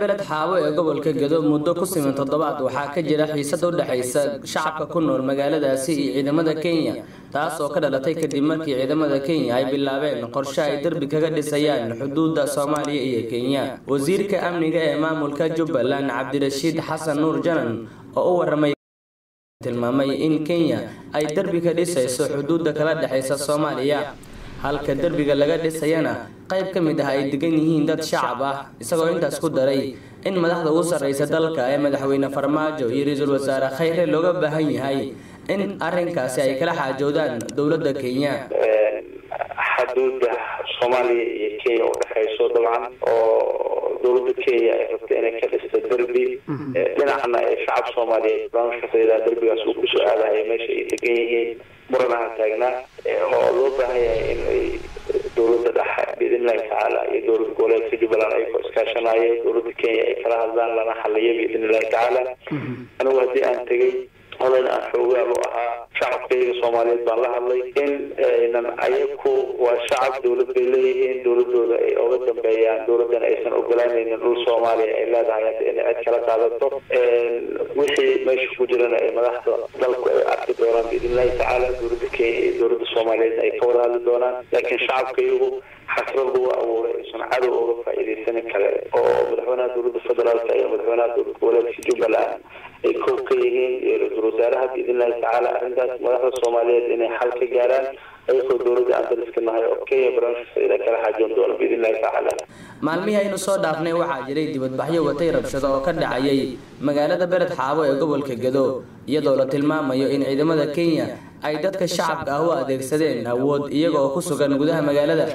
beled xaabo ee gobolka gedo muddo ku siman toddobaad waxaa ka jira xiisad u dhexaysa shacabka ku nool magaaladaasi iyo ciidamada kenya taas oo ka dhalatay kadib markii ciidamada kenya ay bilaabeen qorshe ay derbi kaga dhisayaan xuduudda soomaaliya iyo kenya. Wasiirka amniga ee maamulka jubbaland cabdirashiid xasan nuur janan oo u waramay tilmaamay in kenya ay derbi ka dhisayso xuduudda kala dhexaysa soomaaliya halka derbiga laga dhisayana qayb ka mid ah ay degan yihiin dad shacab ah. Isagoo intaas ku daray in madaxda ugu sarreysa dalka ee madaxweyne farmaajo iyo ra'iisul wasaare khayre looga baahan yahay in arrinkaasi ay kala xaajoodaan dowladda kenya. Xuduudda soomaaliya iyo kenya udhexayso dabcan oo dowladda kenya ay rabta inay ka dhisto derbi. Dhinacna ee shacab soomaaliyeed barnaamijkaasaydaa derbigaas uu ku soo aadahaya meesha ay degan yihiin. Muranaha taagnaa oo loo baahan yahay in ay dowladda dhexe biidnillahi tacaala iyo dowlad goboleedka jubbaland ay ku iskaashanaayo dowladda kenya ay kala hadlaan lana xaliyo biidnillahi tacaala anigu haddii aan tegay odayn aan xoogaal u ahaa shacabkayga soomaaliyeed baan la hadlay in aynan ayaku waa shacab dowlad bay leeyihiin dowladooda ay oga dambeeyaan dowladana aysan ogolaanaynin dhul soomaaliya ay leedahay hadda inay cid kala qaadato. Wixii meesha ku jirana ay madaxda dalku ay arki doonaan biidnillahi tacaala dowladda kenya iyo dowladda soomaaliyeed ay ka wada hadli doonaan. Laakiin shacabkayagu xasrad lagu abuuray aysan cadow oga faa'iidaysanin kale oo madaxweynaha dowladda federaalka iyo madaxweynaha dowlad goboleedka jubbaland ay kow ka yihiin ra'iisul wasaaraha biidnillahi tacaala arrintaas madaxda soomaaliyeed inay xal ka gaaraan ayagoo dowladda aan daliska nahay oo kenya barnaamijkaasayda kala xaajoon doono biidnillahi tacaala. Maalmihii aynu soo dhaafnay waxaa jiray dibadbaxyo watay rabshado oo ka dhacayay magaalada beled xaabo ee gobolka gedo iyadoo la tilmaamayo in ciidamada kenya ay dadka shacabka ah u adeegsadeen awood iyaga oo ku sugan gudaha magaalada